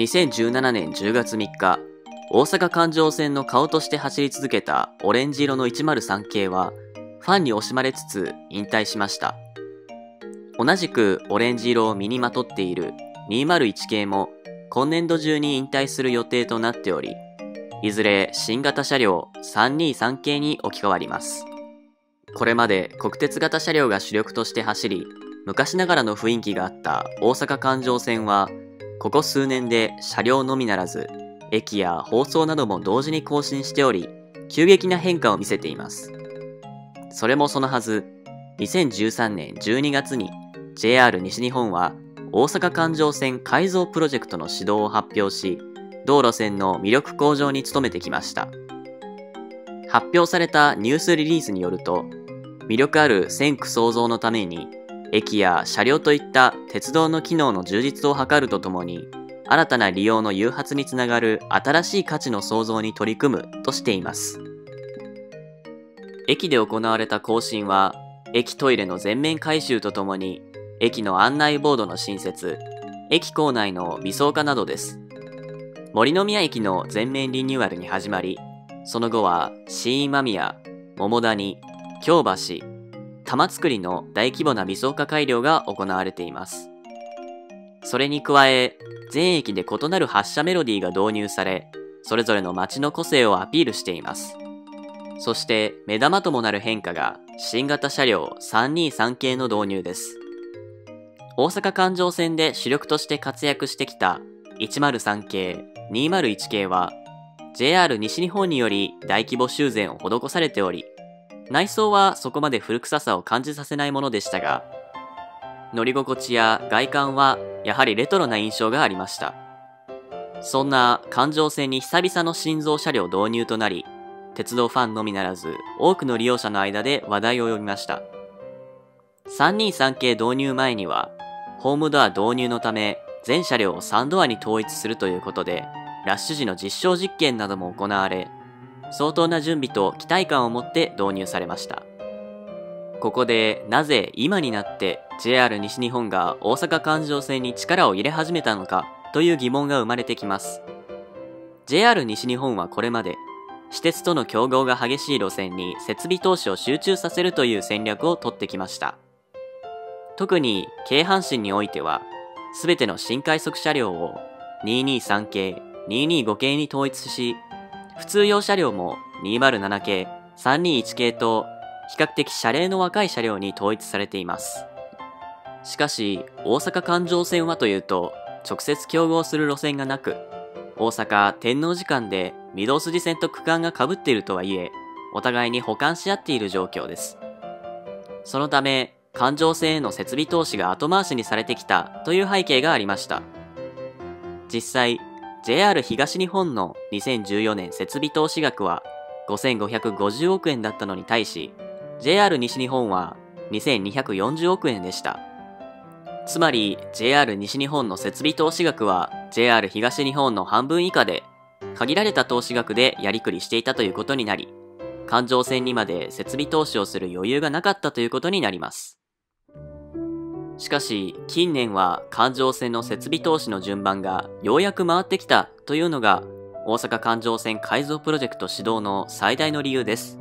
2017年10月3日、大阪環状線の顔として走り続けたオレンジ色の103系は、ファンに惜しまれつつ引退しました。同じくオレンジ色を身にまとっている201系も今年度中に引退する予定となっており、いずれ新型車両323系に置き換わります。これまで国鉄型車両が主力として走り、昔ながらの雰囲気があった大阪環状線は、ここ数年で車両のみならず、駅や放送なども同時に更新しており、急激な変化を見せています。それもそのはず、2013年12月に JR 西日本は大阪環状線改造プロジェクトの指導を発表し、道路線の魅力向上に努めてきました。発表されたニュースリリースによると、魅力ある線区創造のために、駅や車両といった鉄道の機能の充実を図るとともに、新たな利用の誘発につながる新しい価値の創造に取り組むとしています。駅で行われた更新は、駅トイレの全面改修とともに、駅の案内ボードの新設、駅構内の微装化などです。森の宮駅の全面リニューアルに始まり、その後は新今宮、桃谷、京橋、玉造の大規模な微装化改良が行われています。それに加え、全駅で異なる発車メロディーが導入され、それぞれの街の個性をアピールしています。そして目玉ともなる変化が新型車両323系の導入です。大阪環状線で主力として活躍してきた103系、201系は JR 西日本により大規模修繕を施されており、内装はそこまで古臭さを感じさせないものでしたが、乗り心地や外観はやはりレトロな印象がありました。そんな環状線に久々の心臓車両導入となり、鉄道ファンのみならず多くの利用者の間で話題を呼びました。323系導入前には、ホームドア導入のため全車両を3ドアに統一するということで、ラッシュ時の実証実験なども行われ、相当な準備と期待感を持って導入されました。ここでなぜ今になって JR 西日本が大阪環状線に力を入れ始めたのかという疑問が生まれてきます。JR 西日本はこれまで私鉄との競合が激しい路線に設備投資を集中させるという戦略をとってきました。特に京阪神においてはすべての新快速車両を223系、225系に統一し、普通用車両も207系、321系と比較的車齢の若い車両に統一されています。しかし、大阪環状線はというと、直接競合する路線がなく、大阪天王寺間で御堂筋線と区間が被っているとはいえ、お互いに補完し合っている状況です。そのため、環状線への設備投資が後回しにされてきたという背景がありました。実際、JR 東日本の2014年設備投資額は5550億円だったのに対し、JR 西日本は2240億円でした。つまり JR 西日本の設備投資額は JR 東日本の半分以下で限られた投資額でやりくりしていたということになり、環状線にまで設備投資をする余裕がなかったということになります。しかし、近年は環状線の設備投資の順番がようやく回ってきたというのが、大阪環状線改造プロジェクト始動の最大の理由です。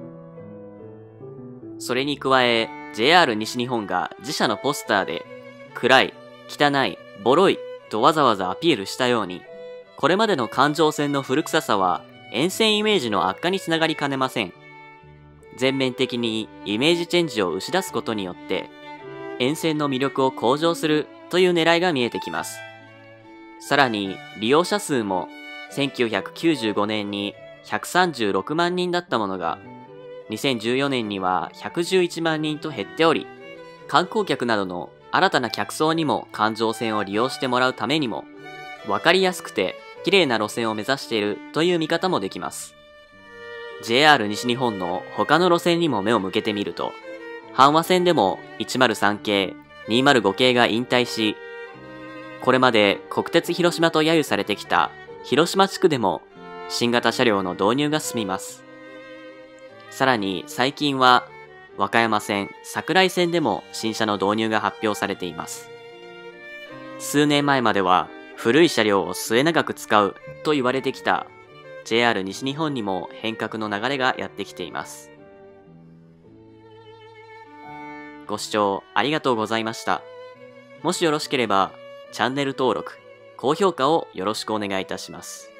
それに加え、JR 西日本が自社のポスターで、暗い、汚い、ボロいとわざわざアピールしたように、これまでの環状線の古臭さは沿線イメージの悪化につながりかねません。全面的にイメージチェンジを打ち出すことによって、沿線の魅力を向上するという狙いが見えてきます。さらに利用者数も1995年に136万人だったものが2014年には111万人と減っており観光客などの新たな客層にも環状線を利用してもらうためにも分かりやすくて綺麗な路線を目指しているという見方もできます。JR 西日本の他の路線にも目を向けてみると阪和線でも103系、205系が引退し、これまで国鉄広島と揶揄されてきた広島地区でも新型車両の導入が進みます。さらに最近は和歌山線、桜井線でも新車の導入が発表されています。数年前までは古い車両を末永く使うと言われてきた JR 西日本にも変革の流れがやってきています。ご視聴ありがとうございました。もしよろしければチャンネル登録、高評価をよろしくお願いいたします。